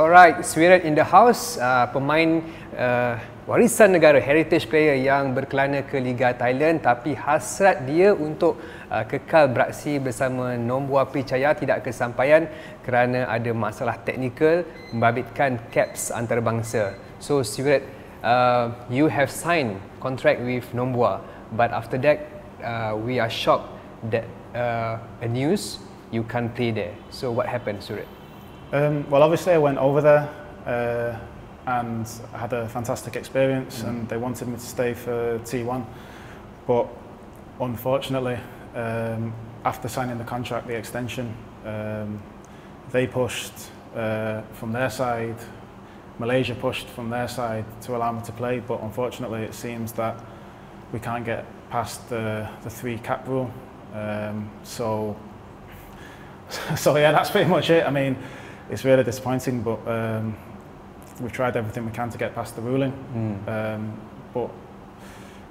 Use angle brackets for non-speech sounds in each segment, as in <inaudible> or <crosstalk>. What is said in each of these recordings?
Alright, Swirat in the house, uh, pemain uh, warisan negara, heritage player yang berkelana ke Liga Thailand tapi hasrat dia untuk uh, kekal beraksi bersama Nombua Picaya tidak kesampaian kerana ada masalah teknikal membabitkan caps antarabangsa. So Swirat, uh, you have signed contract with Nombua but after that uh, we are shocked that uh, a news you can't play there. So what happened, Surat? Um, well, obviously, I went over there uh, and had a fantastic experience, mm. and they wanted me to stay for T1. But unfortunately, um, after signing the contract, the extension, um, they pushed uh, from their side, Malaysia pushed from their side to allow me to play, but unfortunately, it seems that we can't get past the, the three cap rule. Um, so, <laughs> so yeah, that's pretty much it. I mean, it's really disappointing, but um, we've tried everything we can to get past the ruling. Mm. Um, but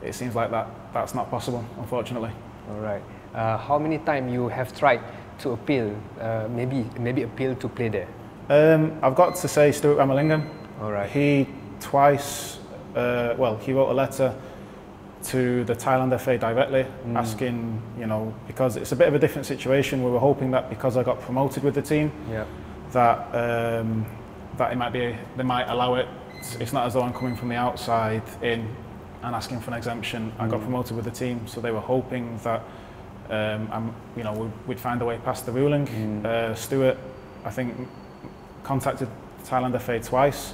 it seems like that that's not possible, unfortunately. All right. Uh, how many times you have tried to appeal, uh, maybe maybe appeal to play there? Um, I've got to say Stuart Ramalingam. All right. He twice, uh, well, he wrote a letter to the Thailand FA directly, mm. asking, you know, because it's a bit of a different situation. We were hoping that because I got promoted with the team, yeah that um, that it might be they might allow it. It's not as though I'm coming from the outside in and asking for an exemption. Mm. I got mm. promoted with the team, so they were hoping that um, I'm, you know, we'd, we'd, find a way past the ruling. Mm. Uh, Stuart, I think, contacted Thailand FA twice.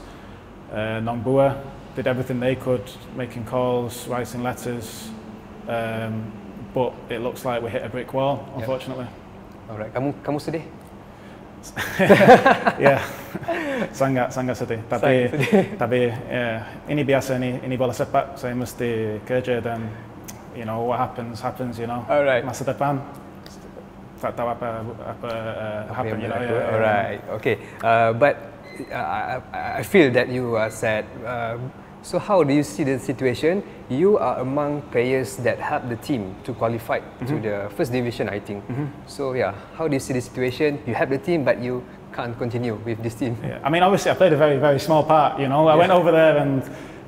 Uh, Nongbua did everything they could, making calls, writing letters, um, but it looks like we hit a brick wall, unfortunately. Yep. Alright, kamu kamu sedih? <laughs> ya. Sangat sangat sedih. Tapi <laughs> tapi ya, ini biasa ini ini bola sepak. Saya mesti kerja dan you know what happens happens you know. Alright. masa depan tak tahu apa apa uh, happen you know yeah, alright. Okay. Uh, but uh, I, I feel that you are sad. Uh, So how do you see the situation? You are among players that help the team to qualify mm-hmm. to the first division, I think. Mm-hmm. So yeah, how do you see the situation? You help the team, but you can't continue with this team. Yeah. I mean, obviously, I played a very, very small part. You know, I yeah. went over there and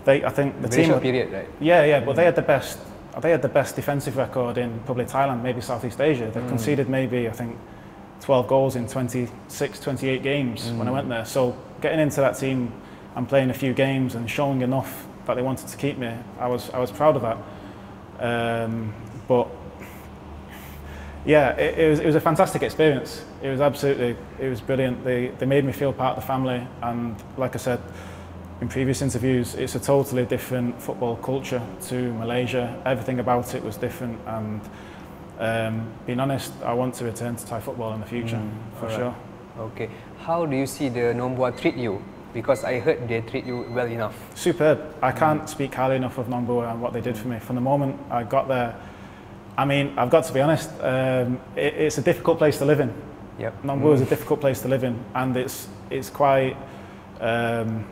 they, I think the very team. Short period, right? Yeah, yeah, but they had the best. They had the best defensive record in probably Thailand, maybe Southeast Asia. They mm. conceded maybe I think 12 goals in 26, 28 games mm. when I mm. went there. So getting into that team and playing a few games and showing enough that they wanted to keep me. I was I was proud of that. Um, but yeah, it, it, was it was a fantastic experience. It was absolutely it was brilliant. They they made me feel part of the family, and like I said in previous interviews, it's a totally different football culture to Malaysia. Everything about it was different, and um, being honest, I want to return to Thai football in the future mm, for right. sure. Okay, how do you see the Nongbua treat you because I heard they treat you well enough. Superb. I can't mm. speak highly enough of Nongbua and what they did for me. From the moment I got there, I mean, I've got to be honest, um, it, it's a difficult place to live in. Yep. Nongbua mm. is a difficult place to live in, and it's it's quite. Um,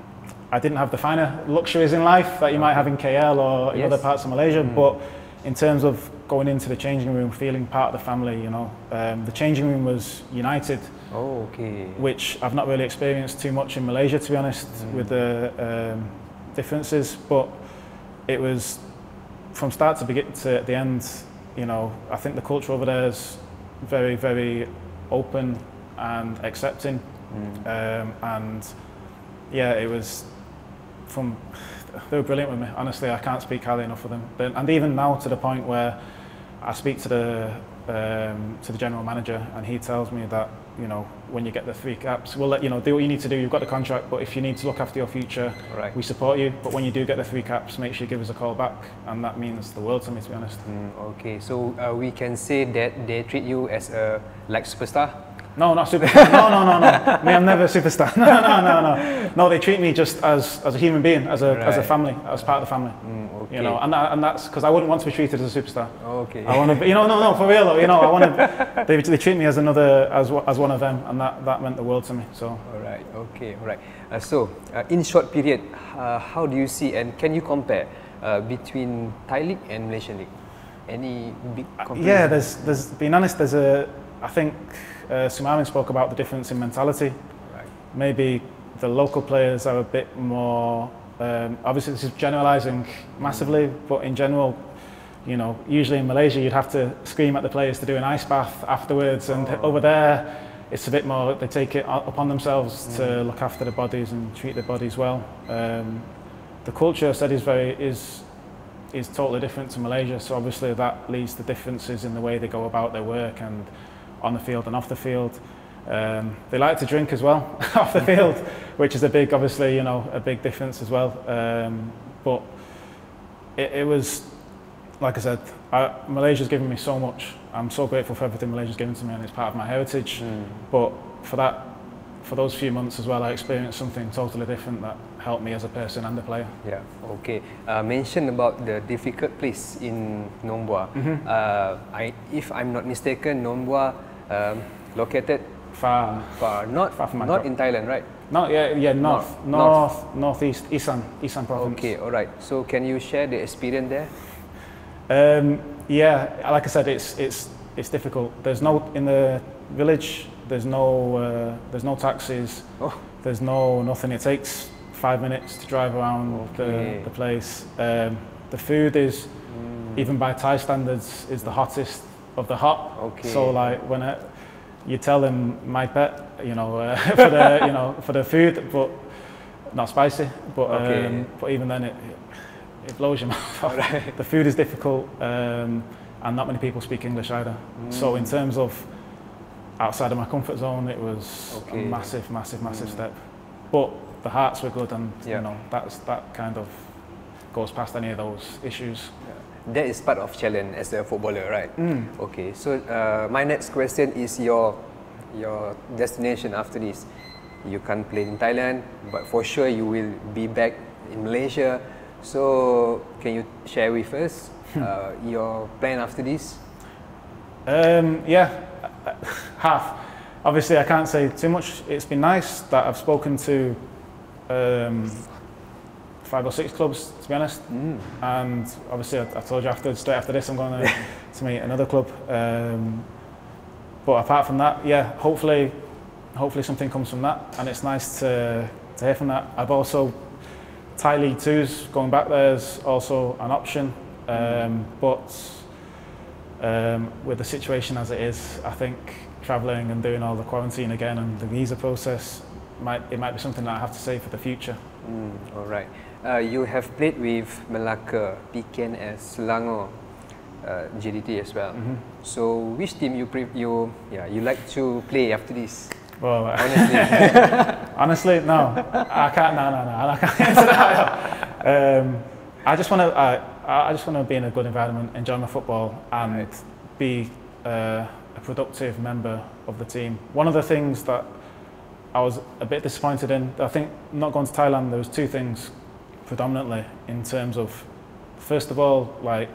I didn't have the finer luxuries in life that you might have in KL or in yes. other parts of Malaysia, mm. but in terms of going into the changing room, feeling part of the family, you know, um, the changing room was united. Oh, okay. Which I've not really experienced too much in Malaysia, to be honest, mm. with the um, differences. But it was from start to begin to the end. You know, I think the culture over there is very, very open and accepting. Mm. Um, and yeah, it was from they were brilliant with me. Honestly, I can't speak highly enough of them. And even now, to the point where I speak to the um, to the general manager, and he tells me that you know when you get the three caps, we'll let you know do what you need to do. You've got the contract, but if you need to look after your future, right. we support you. But when you do get the three caps, make sure you give us a call back, and that means the world to me, to be honest. Mm, okay, so uh, we can say that they treat you as a like superstar. No, not superstar. no, no, no, no. Me, I'm never a superstar. <laughs> No, no, no, no. No, they treat me just as, as a human being, as a, right. as a family, as part of the family. Mm, okay. You know, and, that, and that's because I wouldn't want to be treated as a superstar. Okay. I want to you know, no, no, for real though. You know, I want to, <laughs> they, they treat me as another, as, as one of them, and that, that meant the world to me. So. All right, okay, all right. Uh, so, uh, in short period, uh, how do you see and can you compare uh, between Thai League and Malaysian League? Any big comparison? Yeah, there's, there's, being honest, there's a, I think, uh, spoke about the difference in mentality. Right. Maybe the local players are a bit more. Um, obviously, this is generalising massively, but in general, you know, usually in Malaysia you'd have to scream at the players to do an ice bath afterwards, and Oh. over there it's a bit more. They take it upon themselves to look after their bodies and treat their bodies well. Um, the culture, I said, is very is is totally different to Malaysia. So obviously that leads to differences in the way they go about their work and on the field and off the field. Um, they like to drink as well <laughs> off the field, which is a big, obviously, you know, a big difference as well. Um, but it, it was, like I said, I, Malaysia's given me so much. I'm so grateful for everything Malaysia's given to me, and it's part of my heritage. But for that, for those few months as well, I experienced something totally different that helped me as a person and a player. Yeah, okay. Uh, mention about the difficult place in Nongbua. Mm-hmm. Uh, I, if I'm not mistaken, Nongbua um, located Far, far, not Far from not in Thailand, right? no, yeah, yeah, north, North, north, northeast, Isan, Isan province. Okay, all right. So can you share the experience there? Um, yeah, like I said, it's it's it's difficult. There's no in the village. There's no uh, there's no taxis. Oh. There's no nothing. It takes five minutes to drive around Okay. the, the place. Um, the food is even by Thai standards is the hottest of the hot. Okay. So like when I, you tell them my pet, you know, uh, <laughs> for the you know for the food, but not spicy. But Okay. um, but even then it it blows your <laughs> mouth off. The food is difficult, um, and not many people speak English either. So Mm. in terms of outside of my comfort zone, it was Okay. a massive, massive, massive step. But the hearts were good, and Yeah. you know that's that kind of goes past any of those issues. That is part of challenge as a footballer, right? Mm. Okay. So uh, my next question is your your destination after this. You can't play in Thailand, but for sure you will be back in Malaysia. So can you share with us <laughs> uh, your plan after this? Um, yeah, half. Obviously, I can't say too much. It's been nice that I've spoken to um, five or six clubs, to be honest. And obviously, I, I told you after, straight after this, I'm going <laughs> to, to meet another club. Um, but apart from that, yeah, hopefully, hopefully something comes from that, and it's nice to, to hear from that. I've also Thai League Two's going back there is also an option, um, but um, with the situation as it is, I think travelling and doing all the quarantine again and the visa process might it might be something that I have to say for the future. Mm, all right. Uh, you have played with Melaka, Pekan, and Selangor, uh, JDT as well. Mm-hmm. So which team you pre- you yeah you like to play after this? Well, Honestly. <laughs> honestly, no, I can't. No, no, no, I can't answer <laughs> that. Um, I just want to. I, I just want to be in a good environment, enjoy my football, and be uh, a productive member of the team. One of the things that I was a bit disappointed in, I think, not going to Thailand. There was two things predominantly in terms of, first of all, like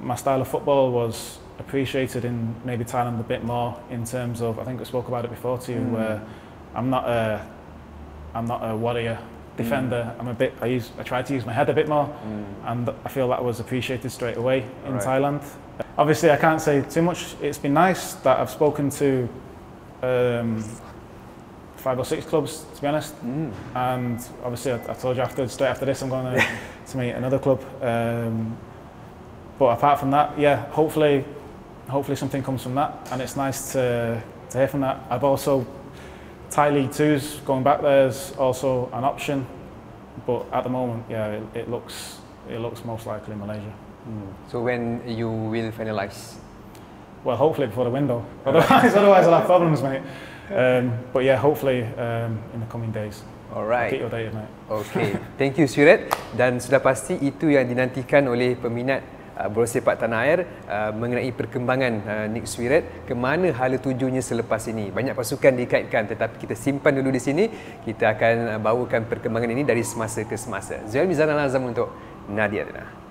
my style of football was appreciated in maybe Thailand a bit more in terms of I think I spoke about it before to you where I'm not a I'm not a warrior defender I'm a bit I use I try to use my head a bit more and I feel that was appreciated straight away in Right. Thailand. Obviously I can't say too much. It's been nice that I've spoken to um, five or six clubs to be honest. And obviously I, I told you after straight after this I'm going <laughs> to, to meet another club um, but apart from that yeah hopefully hopefully something comes from that. And it's nice to, to hear from that. I've also Thai League 2's going back there is also an option but at the moment yeah it, it looks it looks most likely in Malaysia So when you will finalize? well hopefully before the window. <laughs> Otherwise otherwise I'll have problems mate. Um, but yeah hopefully um, in the coming days. Alright. keep your updated mate. Okay, thank you Swirad dan sudah pasti itu yang dinantikan oleh peminat uh, bola sepak tanah air uh, mengenai perkembangan uh, Nick Swiret ke mana hala tujunya selepas ini. Banyak pasukan dikaitkan tetapi kita simpan dulu di sini. Kita akan bawakan perkembangan ini dari semasa ke semasa. Zuhail Mizan Al-Azam untuk Nadia Dina.